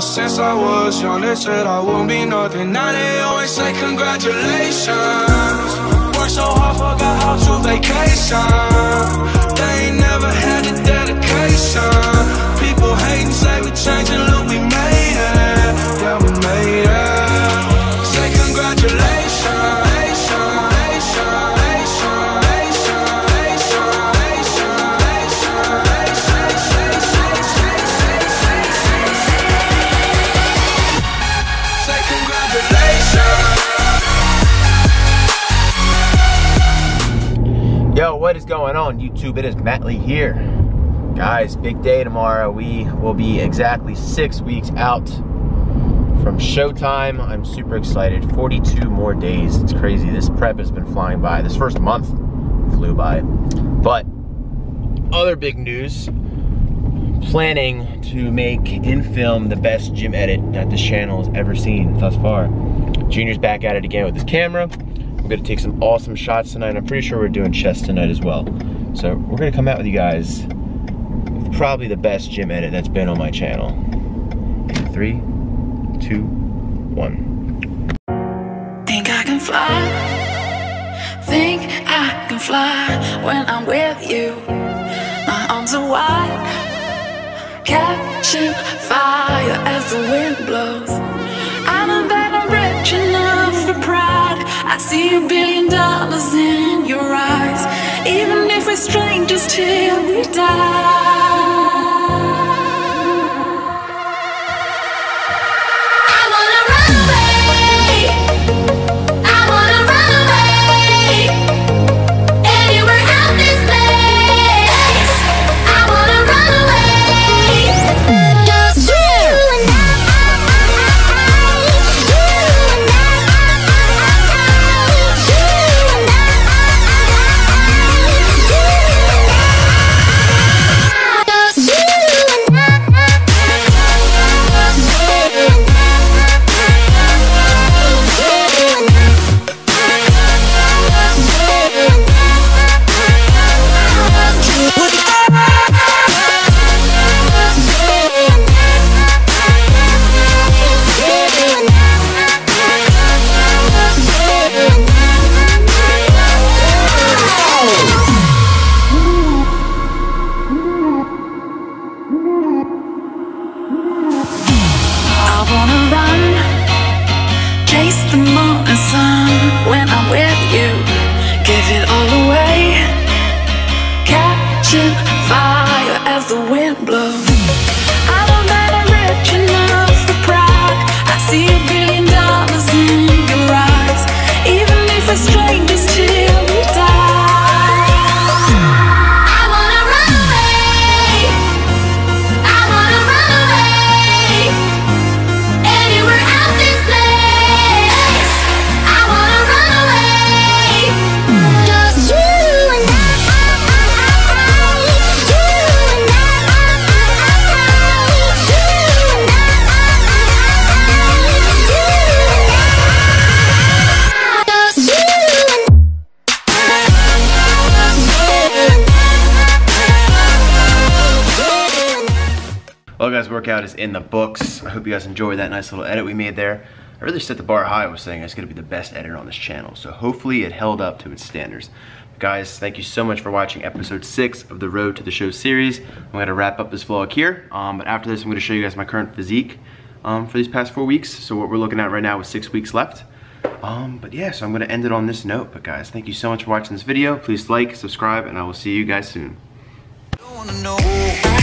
ever since I was young. They said I won't be nothing. Now they always say congratulations. Worked so hard, forgot how to vacation. What is going on YouTube? It is Matt Lee here. Guys, big day tomorrow. We will be exactly six weeks out from showtime. I'm super excited. 42 more days. It's crazy. This prep has been flying by. This first month flew by. But other big news, planning to make in film the best gym edit that this channel has ever seen thus far. Junior's back at it again with his camera. We're gonna take some awesome shots tonight. I'm pretty sure we're doing chest tonight as well. So we're gonna come out with you guys with probably the best gym edit that's been on my channel. In three, two, one. Think I can fly. Think I can fly when I'm with you. My arms are wide, catching fire as the wind blows. See a billion dollars in your eyes, even if we're strangers till we die. Well guys, workout is in the books. I hope you guys enjoyed that nice little edit we made there. I really set the bar high. I was saying it's gonna be the best edit on this channel. So hopefully it held up to its standards. Guys, thank you so much for watching episode six of the Road to the Show series. I'm gonna wrap up this vlog here. Um, but after this, I'm gonna show you guys my current physique um, for these past four weeks. So what we're looking at right now is six weeks left. Um, but yeah, so I'm gonna end it on this note. But guys, thank you so much for watching this video. Please like, subscribe, and I will see you guys soon.